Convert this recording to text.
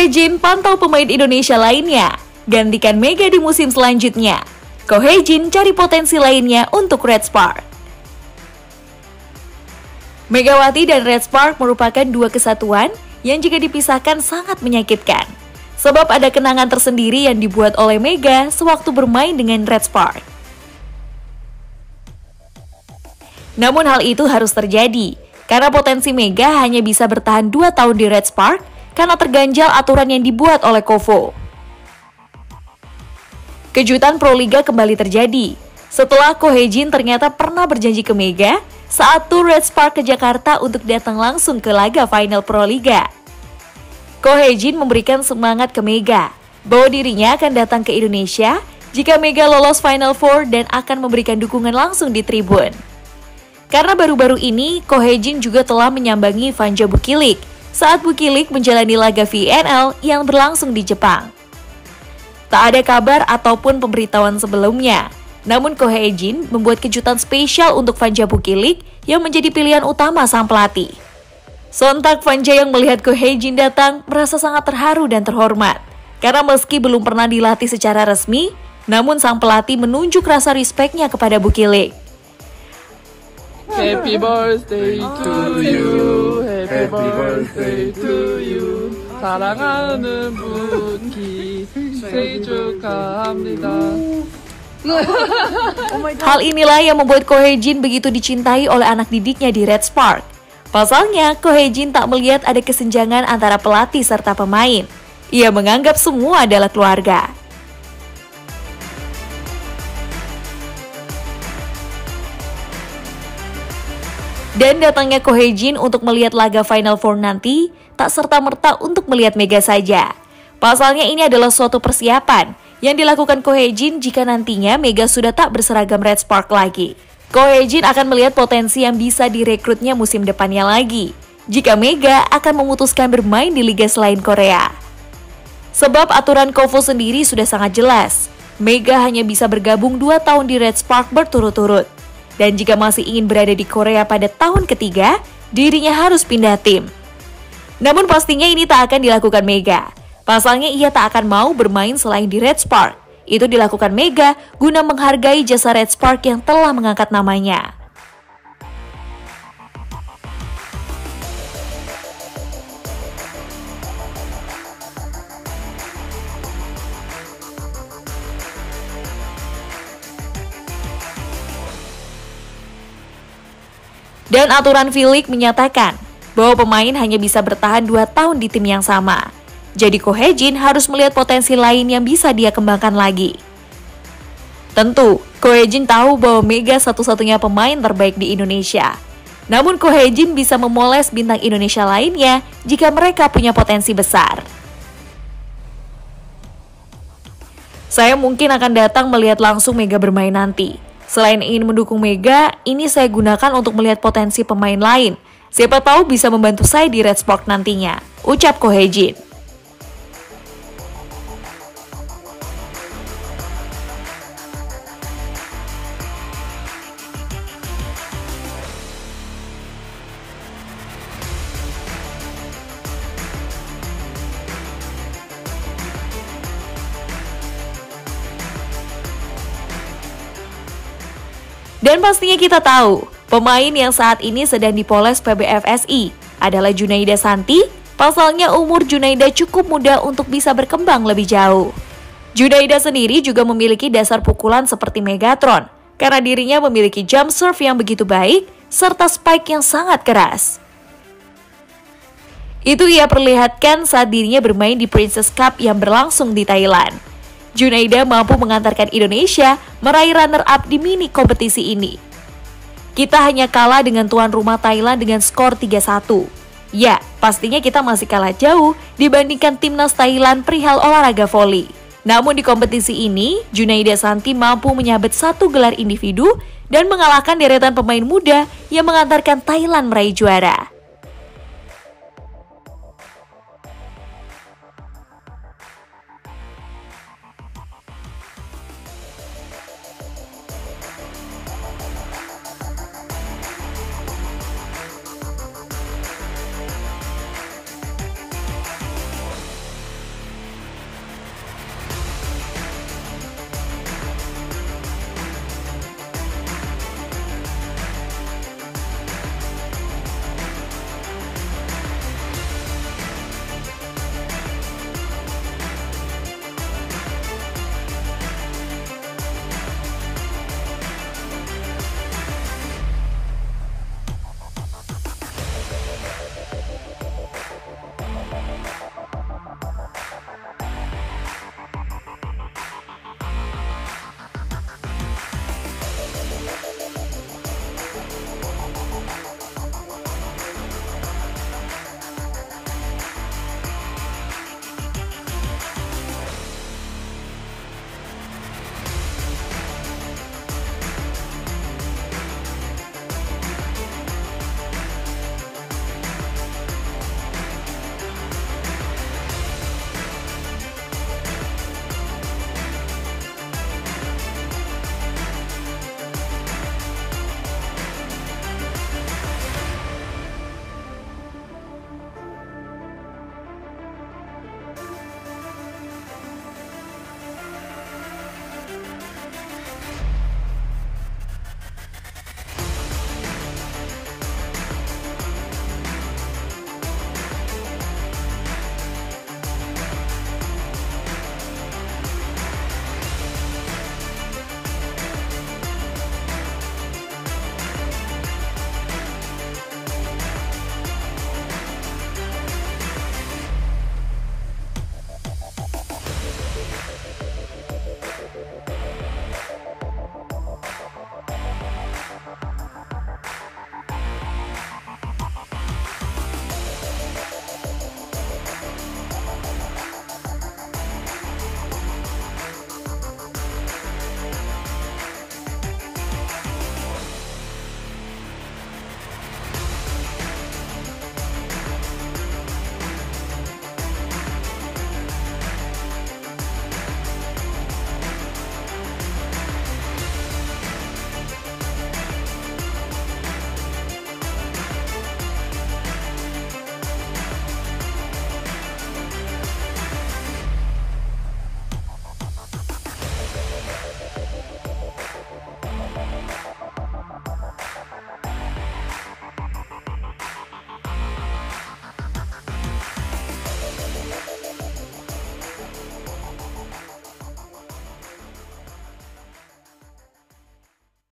Hye-jin pantau pemain Indonesia lainnya. Gantikan Mega di musim selanjutnya. Ko Hye-jin cari potensi lainnya untuk Red Spark. Megawati dan Red Spark merupakan dua kesatuan yang jika dipisahkan sangat menyakitkan. Sebab ada kenangan tersendiri yang dibuat oleh Mega sewaktu bermain dengan Red Spark. Namun hal itu harus terjadi, karena potensi Mega hanya bisa bertahan 2 tahun di Red Spark karena terganjal aturan yang dibuat oleh Kovo. Kejutan Pro Liga kembali terjadi, setelah Kohejin ternyata pernah berjanji ke Mega saat tur Red Spark ke Jakarta untuk datang langsung ke laga final Pro Liga. Ko Hejin memberikan semangat ke Mega bahwa dirinya akan datang ke Indonesia jika Mega lolos Final Four dan akan memberikan dukungan langsung di tribun. Karena baru-baru ini, Ko Hejin juga telah menyambangi Vanja Bukilik saat Bukilik menjalani laga VNL yang berlangsung di Jepang. Tak ada kabar ataupun pemberitahuan sebelumnya, namun Ko Jin membuat kejutan spesial untuk Vanja Bukilik yang menjadi pilihan utama sang pelatih. Sontak Vanja yang melihat Ko Jin datang merasa sangat terharu dan terhormat. Karena meski belum pernah dilatih secara resmi, namun sang pelatih menunjuk rasa respeknya kepada Bukilik. Happy birthday to you. Happy birthday to you. 사랑하는 분기 생일 축하합니다. Hal inilah yang membuat Kohejin begitu dicintai oleh anak didiknya di Red Spark. Pasalnya, Kohejin tak melihat ada kesenjangan antara pelatih serta pemain. Ia menganggap semua adalah keluarga. Dan datangnya Kohejin untuk melihat laga Final Four nanti, tak serta-merta untuk melihat Mega saja. Pasalnya ini adalah suatu persiapan yang dilakukan Kohejin jika nantinya Mega sudah tak berseragam Red Spark lagi. Kohejin akan melihat potensi yang bisa direkrutnya musim depannya lagi, jika Mega akan memutuskan bermain di liga selain Korea. Sebab aturan Kovo sendiri sudah sangat jelas, Mega hanya bisa bergabung 2 tahun di Red Spark berturut-turut. Dan jika masih ingin berada di Korea pada tahun ketiga, dirinya harus pindah tim. Namun pastinya ini tak akan dilakukan Mega, Pasalnya ia tak akan mau bermain selain di Red Spark. Itu dilakukan Mega guna menghargai jasa Red Spark yang telah mengangkat namanya. Dan aturan Filik menyatakan bahwa pemain hanya bisa bertahan 2 tahun di tim yang sama. Jadi Kohejin harus melihat potensi lain yang bisa dia kembangkan lagi. Tentu, Kohejin tahu bahwa Mega satu-satunya pemain terbaik di Indonesia. Namun Kohejin bisa memoles bintang Indonesia lainnya jika mereka punya potensi besar. Saya mungkin akan datang melihat langsung Mega bermain nanti. Selain ingin mendukung Mega, ini saya gunakan untuk melihat potensi pemain lain. Siapa tahu bisa membantu saya di Red Sport nantinya. Ucap Kohejin. Dan pastinya kita tahu, pemain yang saat ini sedang dipoles PBFSI adalah Junaida Santi. Pasalnya umur Junaida cukup muda untuk bisa berkembang lebih jauh. Junaida sendiri juga memiliki dasar pukulan seperti Megatron, karena dirinya memiliki jump serve yang begitu baik, serta spike yang sangat keras. Itu ia perlihatkan saat dirinya bermain di Princess Cup yang berlangsung di Thailand. Junaida mampu mengantarkan Indonesia meraih runner-up di mini kompetisi ini. Kita hanya kalah dengan tuan rumah Thailand dengan skor 3-1. Ya, pastinya kita masih kalah jauh dibandingkan timnas Thailand perihal olahraga voli. Namun di kompetisi ini, Junaida Santi mampu menyabet satu gelar individu dan mengalahkan deretan pemain muda yang mengantarkan Thailand meraih juara.